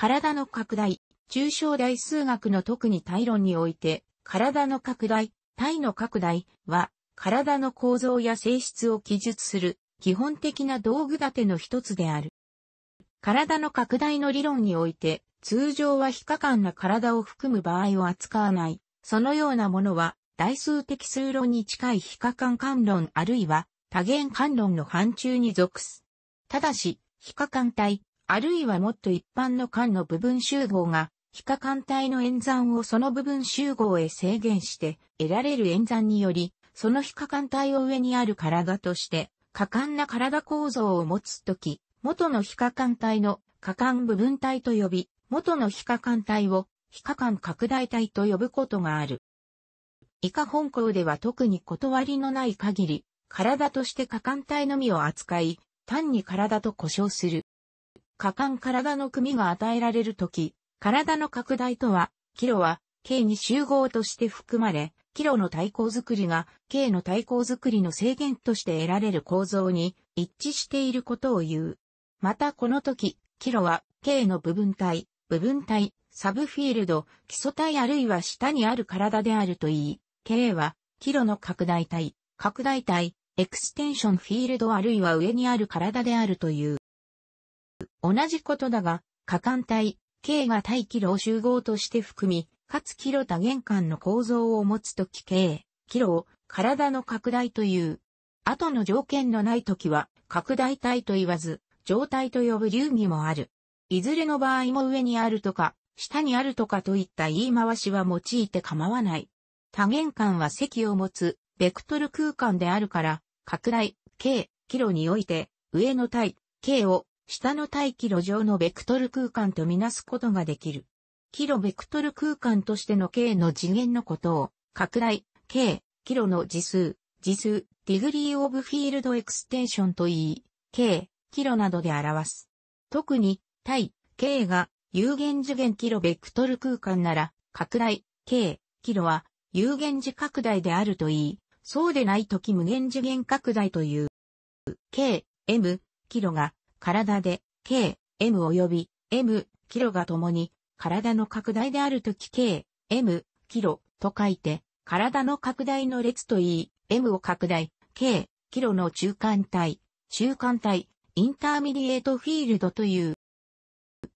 体の拡大、抽象大数学の特に体論において、体の拡大、体の拡大は、体の構造や性質を記述する基本的な道具立ての一つである。体の拡大の理論において、通常は非可感な体を含む場合を扱わない。そのようなものは、代数的数論に近い非可感感論あるいは多元感論の範疇に属す。ただし、非可感体、あるいはもっと一般の間の部分集合が、非可感体の演算をその部分集合へ制限して得られる演算により、その非可感体を上にある体として、可感な体構造を持つとき、元の非可感体の可感部分体と呼び、元の非可感体を非可感拡大体と呼ぶことがある。以下本校では特に断りのない限り、体として可感体のみを扱い、単に体と呼称する。可感体の組が与えられるとき、体の拡大とは、キロは、K に集合として含まれ、キロの対抗づくりが K の対抗づくりの制限として得られる構造に一致していることを言う。またこの時、キロは K の部分体、部分体、サブフィールド、基礎体あるいは下にある体であるといい、K はキロの拡大体、拡大体、エクステンションフィールドあるいは上にある体であるという。同じことだが、可感体、K が対キロを集合として含み、かつキロ多元間の構造を持つとき K、キロを体の拡大という。後の条件のないときは、拡大体と言わず、状態と呼ぶ流儀もある。いずれの場合も上にあるとか、下にあるとかといった言い回しは用いて構わない。多元間は積を持つ、ベクトル空間であるから、拡大、K、キロにおいて、上の体、K を下の体キロ上のベクトル空間とみなすことができる。キロベクトル空間としての K の次元のことを、拡大、K、キロの次数、次数、ディグリーオブフィールドエクステンションと言い、K、キロなどで表す。特に、対、K が有限次元キロベクトル空間なら、拡大、K、キロは有限次拡大であると言い、そうでないとき無限次元拡大という。K、M、キロが体で、K、M 及び M、キロが共に体の拡大であるとき K、M、キロと書いて、体の拡大の列と言い、M を拡大、K、キロの中間体、中間体、 intermediate field という。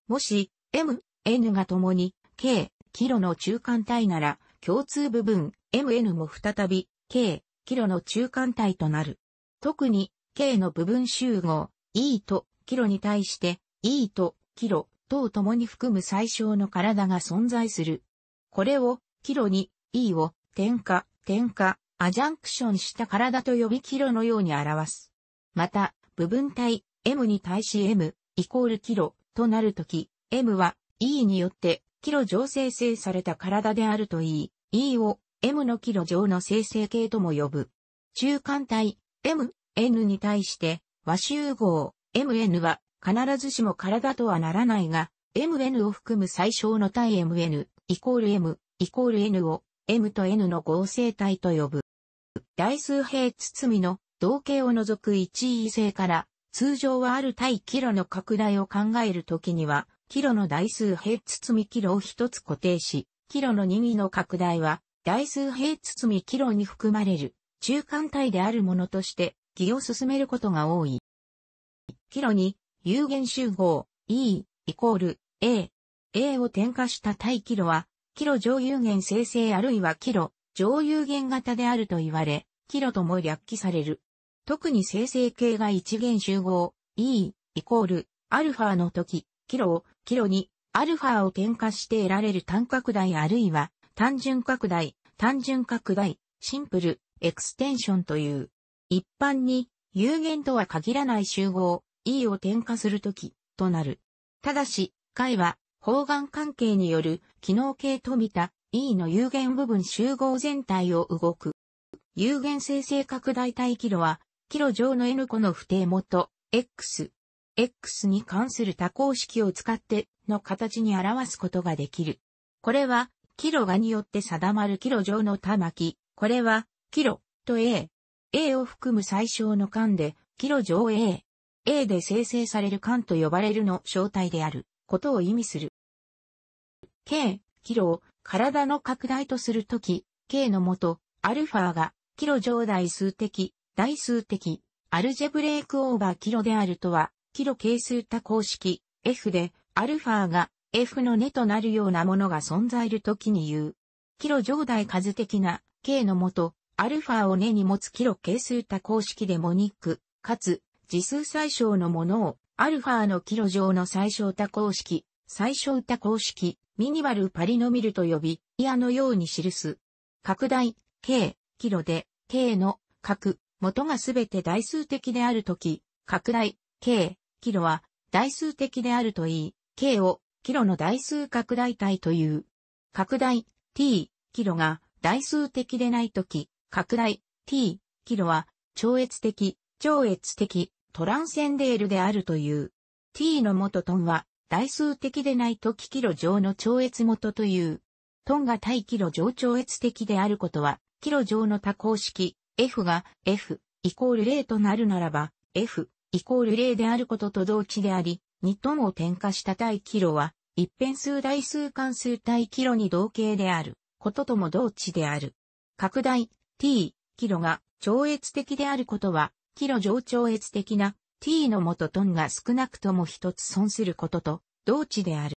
もし、M、N が共に、K、キロの中間体なら、共通部分、MN も再び、K、キロの中間体となる。特に、K の部分集合、E と、キロに対して、E と、キロ、等共に含む最小の体が存在する。これを、キロに、E を、点火、点火、アジャンクションした体と呼びキロのように表す。また、部分体 M に対し M イコールキロとなるとき、M は E によってキロ上生成された体であるといい、E を M のキロ上の生成形とも呼ぶ。中間体 M、N に対して和集合 MN は必ずしも体とはならないが、MN を含む最小の体 MN イコール M イコール N を M と N の合成体と呼ぶ。大数平包みの同型を除く一位性から、通常はある対キロの拡大を考えるときには、キロの大数平包みキロを一つ固定し、キロの2位の拡大は、大数平包みキロに含まれる、中間体であるものとして、義を進めることが多い。キロに、有限集合、E、イコール、A、A を転化した対キロは、キロ上有限生成あるいはキロ上有限型であると言われ、キロとも略記される。特に生成形が一元集合 E イコールアルファの時、キロをキロにアルファを転化して得られる単拡大あるいは単純拡大、単純拡大、シンプル、エクステンションという。一般に有限とは限らない集合 E を転化するときとなる。ただし、解は方眼関係による機能形と見た E の有限部分集合全体を動く。有限生成拡大体キロはキロ上の n 個の不定元、x、x に関する多項式を使っての形に表すことができる。これは、キロがによって定まるキロ上の玉木。これは、キロと A。A を含む最小の間で、キロ上 A。A で生成される間と呼ばれるの正体であることを意味する。K、キロを体の拡大とするとき、K のもと、アルファが、キロ上代数的、代数的、アルジェブレークオーバーキロであるとは、キロ係数多公式、F で、アルファが F の根となるようなものが存在るときに言う。キロ上代数的な K のもと、アルファを根に持つキロ係数多公式でモニック、かつ、次数最小のものを、アルファのキロ上の最小多公式、最小多公式、ミニマルパリノミルと呼び、イヤのように記す。拡大、K、キロで、K の、角、元がすべて代数的であるとき、拡大、K、キロは、代数的であるといい、K を、キロの代数拡大体という。拡大、T、キロが、代数的でないとき、拡大、T、キロは、超越的、超越的、トランセンデールであるという。T の元トンは、代数的でないときキロ上の超越元という。トンが対キロ上超越的であることは、キロ上の多項式、F が F イコール0となるならば、F イコール0であることと同値であり、2トンを転化した対キロは、一変数代数関数対キロに同型であることとも同値である。拡大 t キロが超越的であることは、キロ上超越的な t の元トンが少なくとも一つ損することと同値である。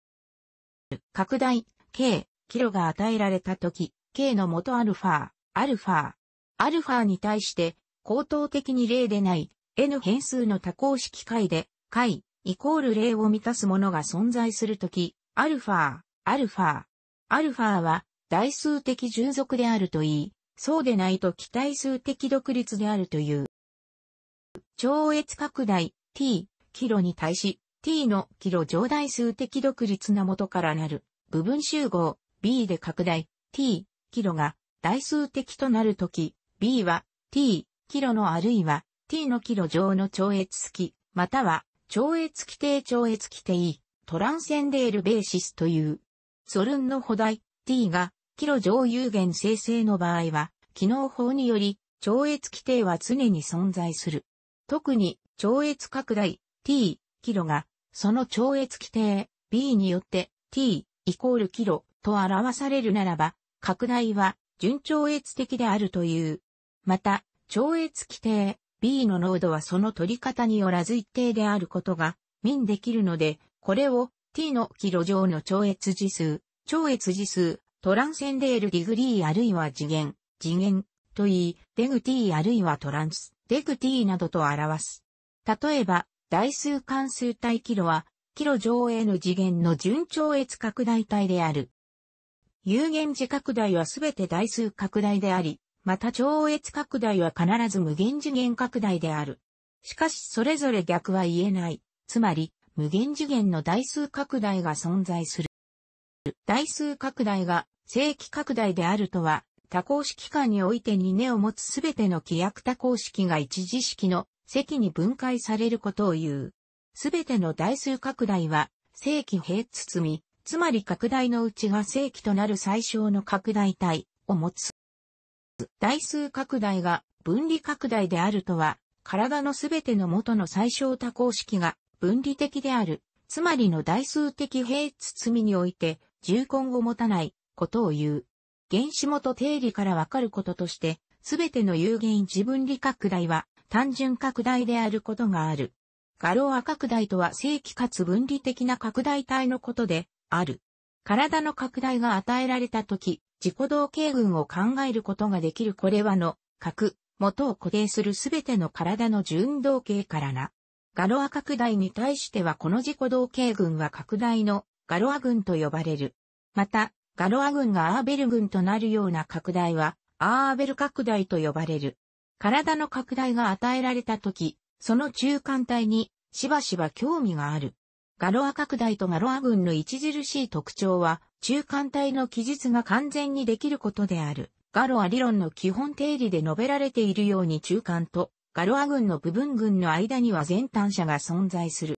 拡大 k キロが与えられたとき、k の元アルファ、アルファ。アルファに対して口頭的に0でない n 変数の多項式解で解イコール0を満たすものが存在するとき、アルファ、アルファ。アルファは代数的従属であるといい、そうでないと期待数的独立であるという。超越拡大 t、キロに対し t のキロ上代数的独立な元からなる部分集合 b で拡大 t、キロが代数的となるとき、b は t、キロのあるいは t のキロ上の超越付き、または超越規定超越規定、トランセンデールベーシスという。ソルンの補題 t がキロ上有限生成の場合は、機能法により、超越規定は常に存在する。特に、超越拡大 t、キロが、その超越規定 b によって t イコールキロと表されるならば、拡大は順超越的であるという。また、超越規定 b の濃度はその取り方によらず一定であることが、民できるので、これを t のキロ上の超越次数、超越次数トランセンデールディグリーあるいは次元、次元と言い、デグ t あるいはトランス、デグ t などと表す。例えば、代数関数体キロは、キロ上 n 次元の順超越拡大体である。有限次拡大はすべて代数拡大であり、また超越拡大は必ず無限次元拡大である。しかしそれぞれ逆は言えない。つまり、無限次元の代数拡大が存在する。代数拡大が正規拡大であるとは、多項式間において2根を持つすべての規約多項式が一次式の積に分解されることを言う。すべての代数拡大は正規平包み、つまり拡大のうちが正規となる最小の拡大体を持つ。代数拡大が分離拡大であるとは、体のすべての元の最小多項式が分離的である。つまりの代数的平包みにおいて重根を持たないことを言う。原子元定理からわかることとして、すべての有限一分離拡大は単純拡大であることがある。ガロア拡大とは正規かつ分離的な拡大体のことである。体の拡大が与えられたとき、自己同型群を考えることができるこれはの、核、元を固定するすべての体の順同型からな。ガロア拡大に対してはこの自己同型群は拡大のガロア群と呼ばれる。また、ガロア群がアーベル群となるような拡大は、アーベル拡大と呼ばれる。体の拡大が与えられたとき、その中間体にしばしば興味がある。ガロア拡大とガロア群の著しい特徴は、中間体の記述が完全にできることである。ガロア理論の基本定理で述べられているように中間とガロア群の部分群の間には全単者が存在する。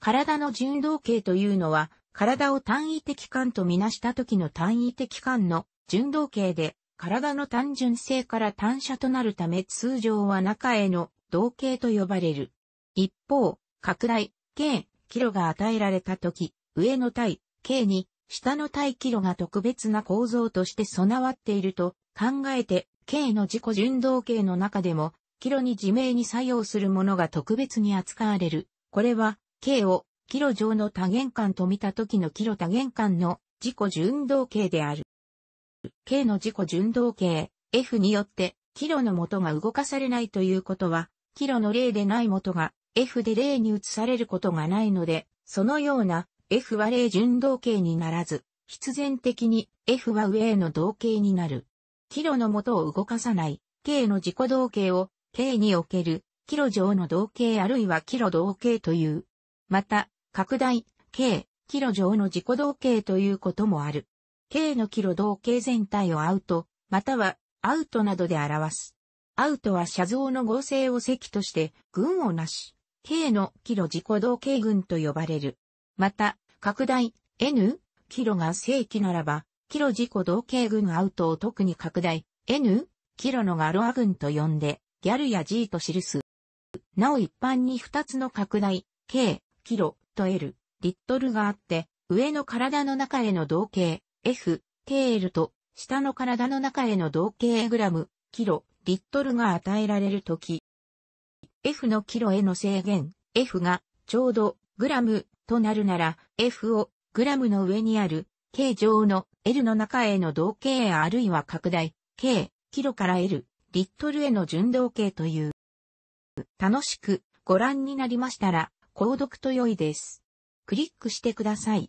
体の順動形というのは、体を単位的間とみなした時の単位的間の順動形で、体の単純性から単車となるため通常は中への動形と呼ばれる。一方、拡大、K、キロが与えられた時、上の体、K に下の対キロが特別な構造として備わっていると考えて、K の自己順動形の中でも、キロに自明に作用するものが特別に扱われる。これは、K をキロ上の多元間と見た時のキロ多元間の自己順動形である。K の自己順動形 F によってキロの元が動かされないということは、キロの例でない元が F で例に移されることがないので、そのような F は例順動形にならず、必然的に F は上への動形になる。キロの元を動かさない K の自己動形を K におけるキロ上の動形あるいはキロ動形という。また、拡大、K、キロ上の自己動形ということもある。K のキロ動形全体をアウト、またはアウトなどで表す。アウトは写像の合成を積として群をなし、K のキロ自己動形群と呼ばれる。また、拡大、N、キロが正規ならば、キロ自己動形群アウトを特に拡大、N、キロのガロア群と呼んで、ギャルや G と記す。なお一般に二つの拡大、K、キロ、と L、リットルがあって、上の体の中への同型、F、KL と、下の体の中への同型グラム、キロ、リットルが与えられるとき、F のキロへの制限、F がちょうどグラムとなるなら、F をグラムの上にある K 上の L の中への同型あるいは拡大、K、キロから L、リットルへの順動形という。楽しくご覧になりましたら、購読と良いです。クリックしてください。